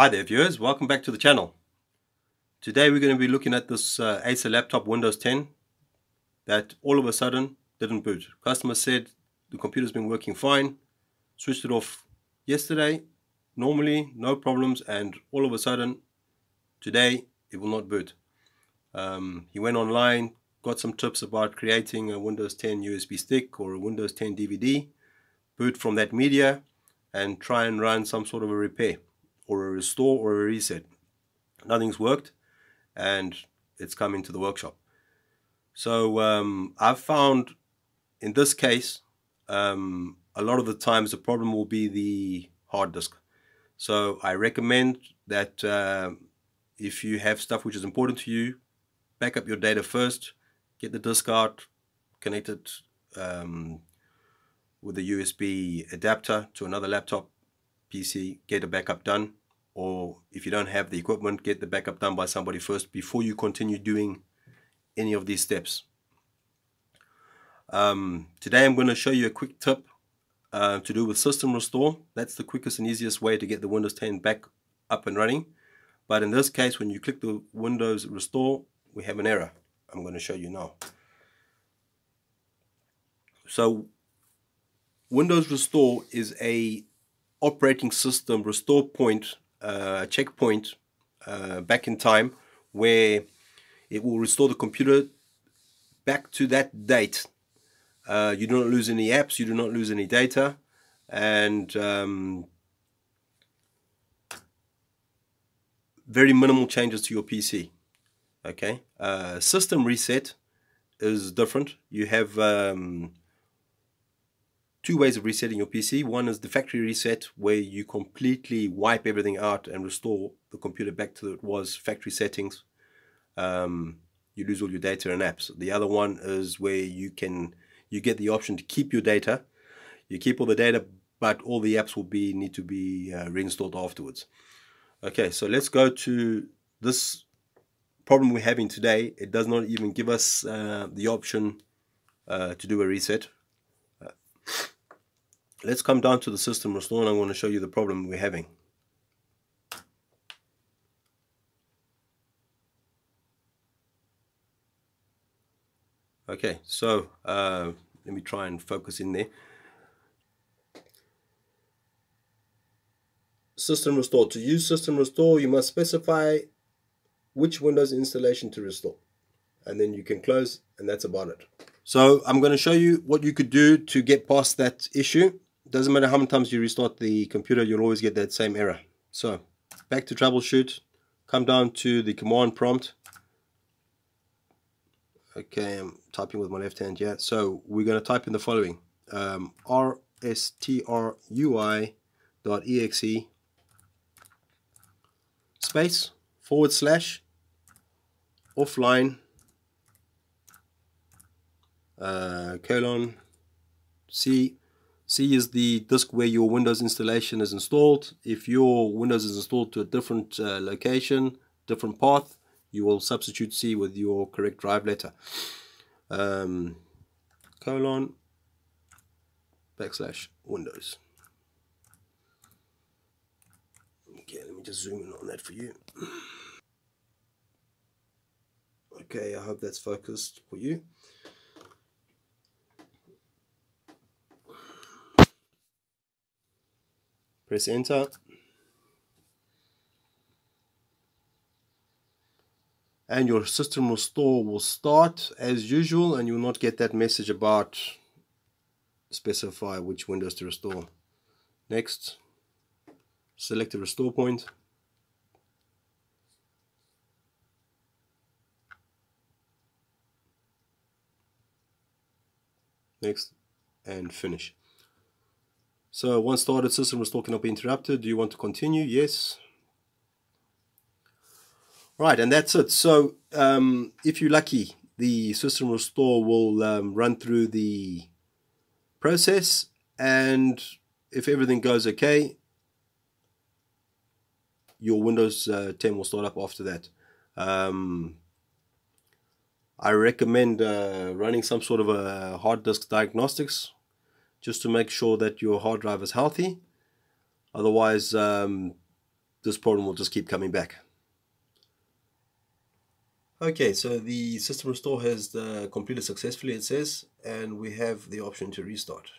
Hi there viewers, welcome back to the channel. Today we're going to be looking at this uh, Acer laptop Windows 10 that all of a sudden didn't boot. Customer said the computer's been working fine, switched it off yesterday, normally no problems and all of a sudden today it will not boot. Um, he went online, got some tips about creating a Windows 10 USB stick or a Windows 10 DVD, boot from that media and try and run some sort of a repair or a restore or a reset. Nothing's worked and it's come into the workshop. So um, I've found in this case, um, a lot of the times the problem will be the hard disk. So I recommend that uh, if you have stuff which is important to you, back up your data first, get the disk out, connect it um, with a USB adapter to another laptop, PC, get a backup done, or if you don't have the equipment, get the backup done by somebody first before you continue doing any of these steps. Um, today I'm going to show you a quick tip uh, to do with system restore. That's the quickest and easiest way to get the Windows 10 back up and running. But in this case, when you click the Windows restore, we have an error. I'm going to show you now. So Windows restore is a operating system restore point uh, checkpoint uh, back in time where it will restore the computer back to that date. Uh, you do not lose any apps, you do not lose any data, and um, very minimal changes to your PC. Okay, uh, system reset is different. You have um, two ways of resetting your PC. One is the factory reset, where you completely wipe everything out and restore the computer back to it was factory settings. Um, you lose all your data and apps. The other one is where you can you get the option to keep your data. You keep all the data, but all the apps will be need to be uh, reinstalled afterwards. Okay, so let's go to this problem we're having today. It does not even give us uh, the option uh, to do a reset let's come down to the system restore and I'm going to show you the problem we're having. Okay, so uh, let me try and focus in there. System restore. To use system restore, you must specify which Windows installation to restore. And then you can close, and that's about it. So I'm going to show you what you could do to get past that issue doesn't matter how many times you restart the computer, you'll always get that same error. So back to troubleshoot, come down to the command prompt. Okay, I'm typing with my left hand here. So we're going to type in the following. Um, rstrui.exe space forward slash offline uh, colon C C is the disk where your Windows installation is installed. If your Windows is installed to a different uh, location, different path, you will substitute C with your correct drive letter. Um, colon backslash Windows. Okay, let me just zoom in on that for you. Okay, I hope that's focused for you. Press enter. And your system restore will start as usual and you will not get that message about specify which windows to restore. Next, select the restore point. Next, and finish. So once started, system restore cannot be interrupted. Do you want to continue? Yes. Right, and that's it. So um, if you're lucky, the system restore will um, run through the process and if everything goes okay, your Windows uh, 10 will start up after that. Um, I recommend uh, running some sort of a hard disk diagnostics just to make sure that your hard drive is healthy. Otherwise, um, this problem will just keep coming back. Okay, so the system restore has uh, completed successfully, it says, and we have the option to restart.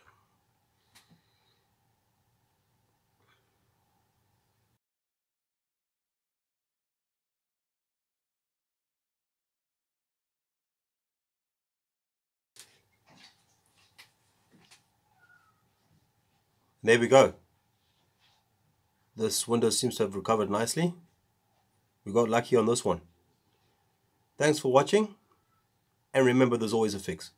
There we go. This window seems to have recovered nicely. We got lucky on this one. Thanks for watching, and remember there's always a fix.